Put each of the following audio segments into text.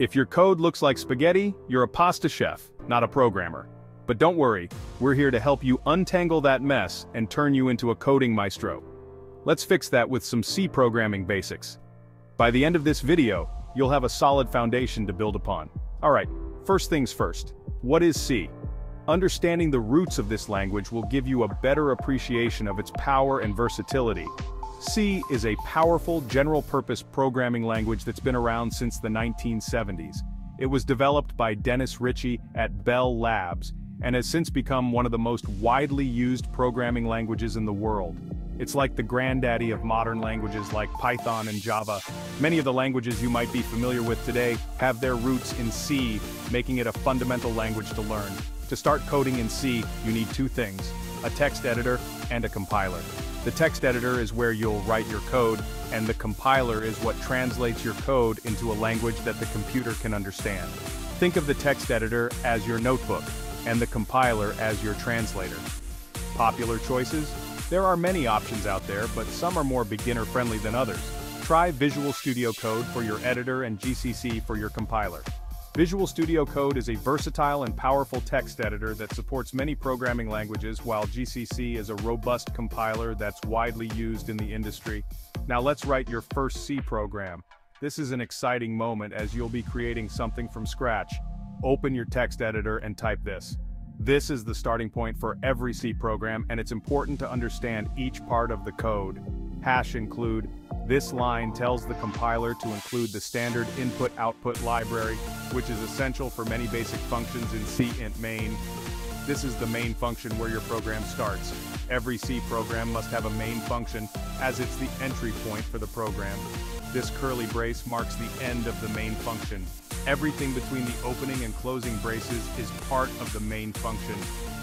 If your code looks like spaghetti, you're a pasta chef, not a programmer. But don't worry, we're here to help you untangle that mess and turn you into a coding maestro. Let's fix that with some C programming basics. By the end of this video, you'll have a solid foundation to build upon. Alright, first things first. What is C? Understanding the roots of this language will give you a better appreciation of its power and versatility, C is a powerful general-purpose programming language that's been around since the 1970s. It was developed by Dennis Ritchie at Bell Labs, and has since become one of the most widely used programming languages in the world. It's like the granddaddy of modern languages like Python and Java. Many of the languages you might be familiar with today have their roots in C, making it a fundamental language to learn. To start coding in C, you need two things, a text editor and a compiler. The text editor is where you'll write your code, and the compiler is what translates your code into a language that the computer can understand. Think of the text editor as your notebook, and the compiler as your translator. Popular choices? There are many options out there, but some are more beginner-friendly than others. Try Visual Studio Code for your editor and GCC for your compiler. Visual Studio Code is a versatile and powerful text editor that supports many programming languages while GCC is a robust compiler that's widely used in the industry. Now let's write your first C program. This is an exciting moment as you'll be creating something from scratch. Open your text editor and type this. This is the starting point for every C program and it's important to understand each part of the code. Hash include, this line tells the compiler to include the standard input-output library, which is essential for many basic functions in C int main. This is the main function where your program starts. Every C program must have a main function, as it's the entry point for the program. This curly brace marks the end of the main function. Everything between the opening and closing braces is part of the main function.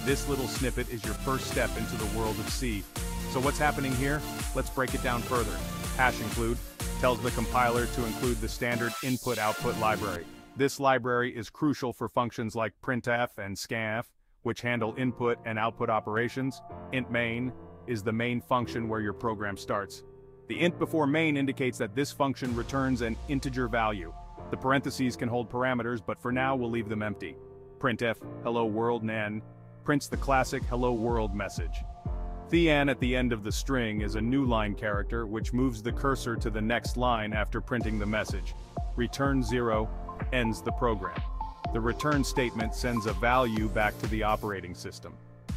This little snippet is your first step into the world of C. So what's happening here? Let's break it down further hash include, tells the compiler to include the standard input-output library. This library is crucial for functions like printf and scanf, which handle input and output operations. int main is the main function where your program starts. The int before main indicates that this function returns an integer value. The parentheses can hold parameters, but for now we'll leave them empty. printf hello world nan prints the classic hello world message. Thean at the end of the string is a new line character which moves the cursor to the next line after printing the message. Return 0 ends the program. The return statement sends a value back to the operating system.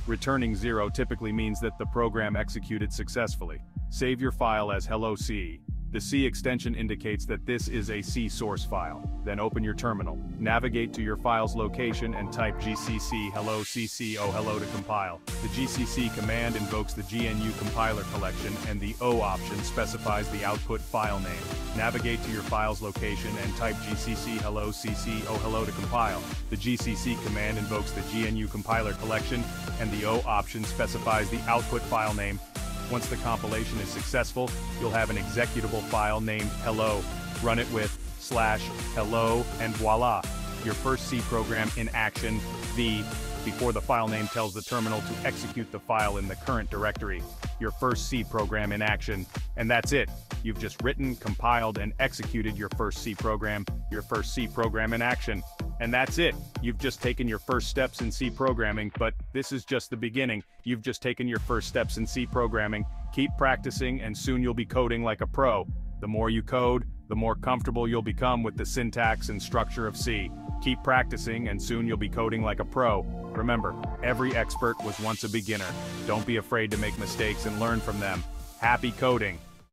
Returning 0 typically means that the program executed successfully. Save your file as hello C. The C extension indicates that this is a C source file. Then open your terminal. Navigate to your file's location and type gcc hello cc o hello to compile. The gcc command invokes the GNU compiler collection and the O option specifies the output file name. Navigate to your file's location and type gcc hello cc o hello to compile. The gcc command invokes the GNU compiler collection and the O option specifies the output file name once the compilation is successful, you'll have an executable file named hello. Run it with slash hello and voila. Your first C program in action, V, before the file name tells the terminal to execute the file in the current directory. Your first C program in action. And that's it. You've just written, compiled, and executed your first C program, your first C program in action. And that's it. You've just taken your first steps in C programming, but this is just the beginning. You've just taken your first steps in C programming. Keep practicing and soon you'll be coding like a pro. The more you code, the more comfortable you'll become with the syntax and structure of C. Keep practicing and soon you'll be coding like a pro. Remember, every expert was once a beginner. Don't be afraid to make mistakes and learn from them. Happy coding!